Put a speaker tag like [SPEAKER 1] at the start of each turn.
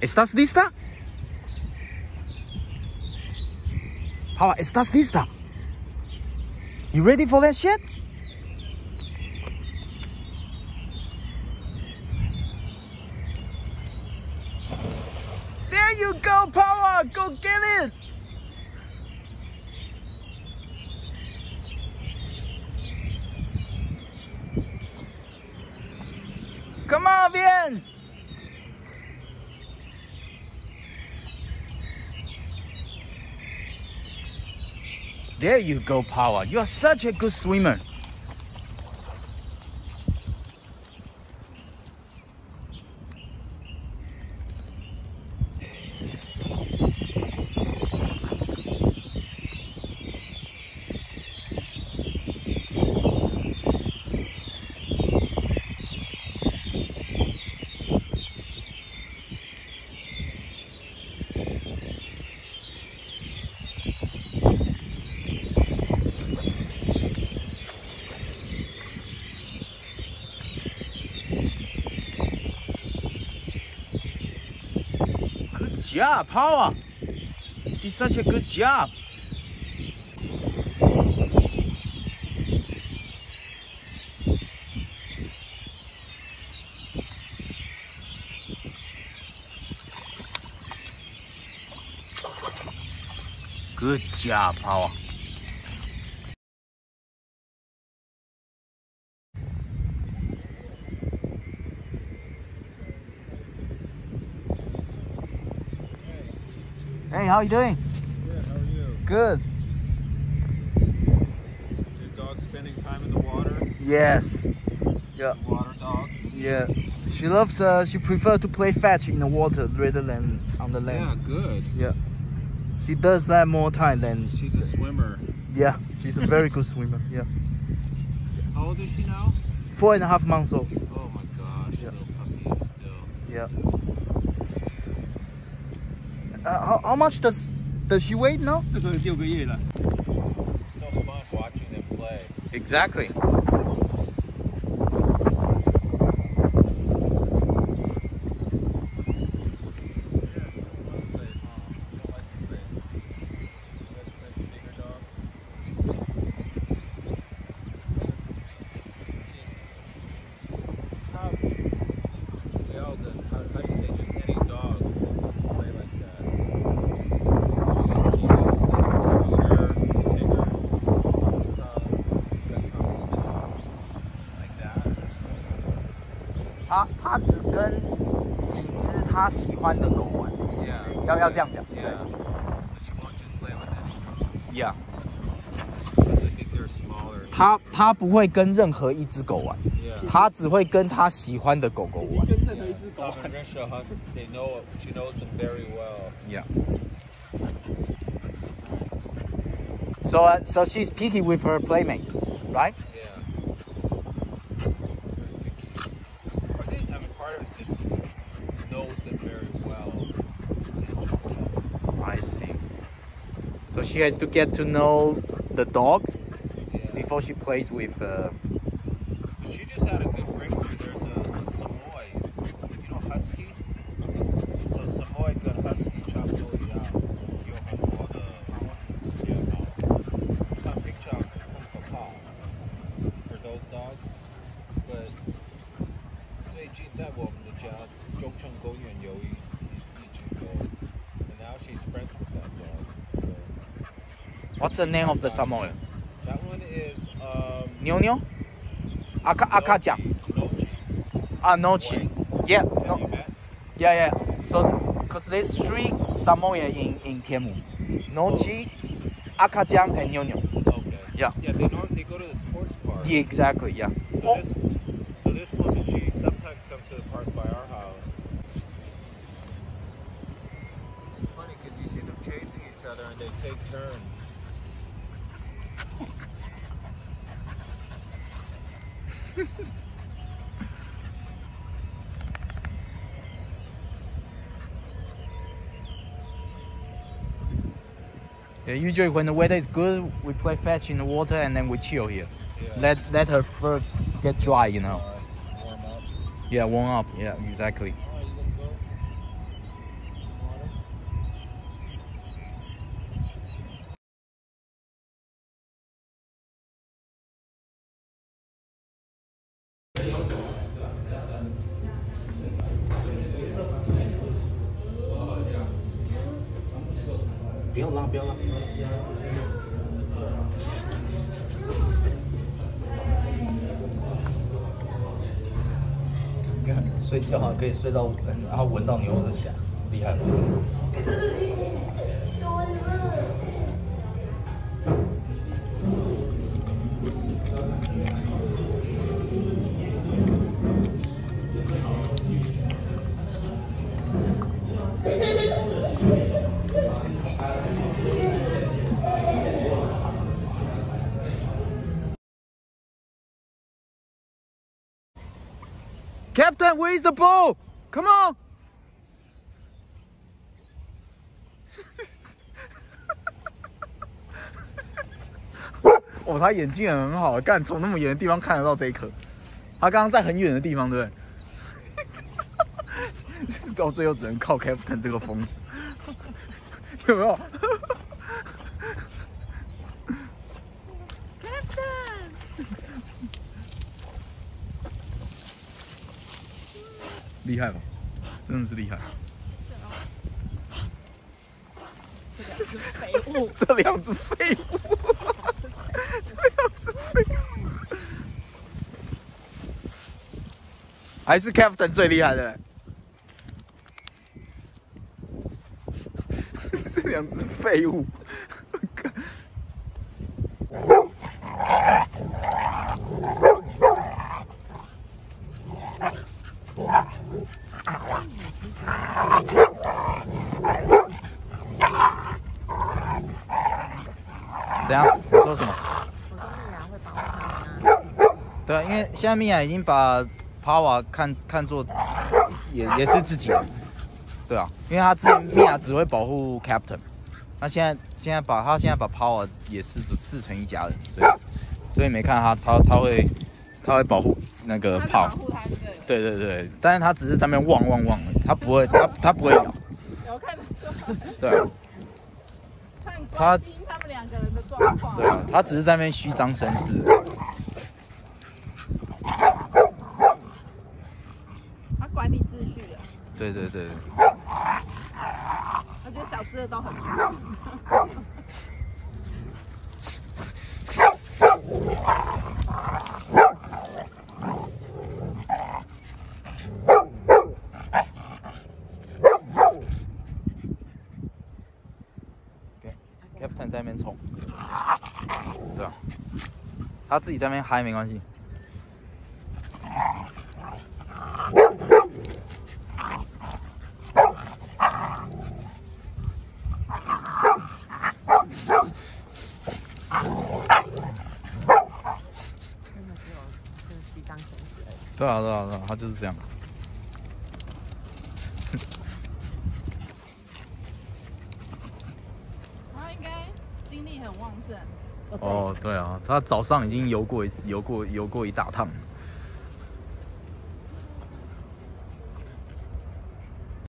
[SPEAKER 1] ¿Estás lista? Pawa, ¿estás lista? You ready for that shit? There you go, Power! Go get it! Come on, Bien! There you go, Power. You are such a good swimmer. Good job. You did such a good job. Good job, Pawa. Hey, how are you doing?
[SPEAKER 2] Good, how are you?
[SPEAKER 1] Good.
[SPEAKER 2] Your dog spending time in the water?
[SPEAKER 1] Yes. Yeah.
[SPEAKER 2] Water dog?
[SPEAKER 1] Yeah. She loves uh she prefer to play fetch in the water rather than on the land.
[SPEAKER 2] Yeah, good. Yeah.
[SPEAKER 1] She does that more time than
[SPEAKER 2] She's a swimmer.
[SPEAKER 1] yeah. She's a very good swimmer. Yeah.
[SPEAKER 2] How old is she now?
[SPEAKER 1] Four and a half months old.
[SPEAKER 2] Oh my gosh,
[SPEAKER 1] Yeah.
[SPEAKER 2] little puppy still.
[SPEAKER 1] Yeah. Uh, how, how much does does she weigh now?
[SPEAKER 3] 这个六个月了，
[SPEAKER 2] So fun watching them play.
[SPEAKER 1] Exactly. 他喜欢的狗玩
[SPEAKER 2] ，Yeah.
[SPEAKER 1] 要要这样讲。
[SPEAKER 2] Yeah.
[SPEAKER 1] 他他不会跟任何一只狗玩.他只会跟他喜欢的狗狗玩。
[SPEAKER 3] 跟任何一只狗
[SPEAKER 2] Tom and Risha, huh? They know she knows them very well.
[SPEAKER 1] Yeah. So uh, so she's picky with her playmate, right? She has to get to know the dog
[SPEAKER 2] Yeah.
[SPEAKER 1] before she plays with. Uh,
[SPEAKER 2] She just had a good.
[SPEAKER 1] What's the name of the Samoyed?
[SPEAKER 2] that one is um,
[SPEAKER 1] Nyo Nyo? Aka Aka Jang.
[SPEAKER 2] Nochi.
[SPEAKER 1] Ah, Nochi. Yeah, no, yeah, yeah. So, cause there's three Samoyed in in Tiemu. Nochi, Akajang, and Nyo Nyo.
[SPEAKER 2] Okay.
[SPEAKER 1] Yeah.
[SPEAKER 2] Yeah, they norm they go to the sports park.
[SPEAKER 1] Yeah, exactly. Yeah.
[SPEAKER 2] So
[SPEAKER 1] Oh,
[SPEAKER 2] this so this one she sometimes comes to the park by our house. It's funny because you see them chasing each other and they take turns.
[SPEAKER 1] yeah, usually when the weather is good, we play fetch in the water and then we chill here.
[SPEAKER 2] Yeah.
[SPEAKER 1] Let let her fur get dry, you know.
[SPEAKER 2] Uh, warm up.
[SPEAKER 1] Yeah, warm up. Yeah, exactly. 不要拉，不要拉。看睡觉啊，可以睡到，然后闻到牛肉就起来，厉害吧？Captain, where is the ball? Come on! 哦，他眼睛也很好，干从那么远的地方看得到这一颗。他刚刚在很远的地方，对不对？到最后只能靠 Captain 这个疯子，有没有？厉害吧？真的是厉害。
[SPEAKER 3] 这两只废物，
[SPEAKER 1] 这两只废物，这两只废物，还是 Captain 最厉害的。这两只废物，怎样？你说什么？
[SPEAKER 3] 我说米娅会保护他们啊。
[SPEAKER 1] 对啊，因为现在米娅已经把帕瓦看看作也也是自己的，对啊，因为他之前米娅只会保护 Captain，那现在现在把他现在把 Power 也视视成一家人，所以所以没看他他他会他会保护那个
[SPEAKER 3] 他
[SPEAKER 1] 帕瓦，
[SPEAKER 3] 保护他，
[SPEAKER 1] 对对对，但是他只是在那边望望望而已，他不会他他不会咬，
[SPEAKER 3] 有看得出来，
[SPEAKER 1] 对啊
[SPEAKER 3] 他很
[SPEAKER 1] 他
[SPEAKER 3] 他们两个人。
[SPEAKER 1] 对啊，他只是在那边虚张声势，
[SPEAKER 3] 他管理秩序的，
[SPEAKER 1] 对对对。
[SPEAKER 3] 我觉得小只的都很棒。
[SPEAKER 1] 对，Captain 在那边冲，对啊，他自己在那边嗨没关系。对啊，对啊，对啊，他就是这样。
[SPEAKER 3] 他应该精力很旺盛。
[SPEAKER 1] 哦，对啊，他早上已经游过游过游过一大趟。